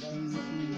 Jesus.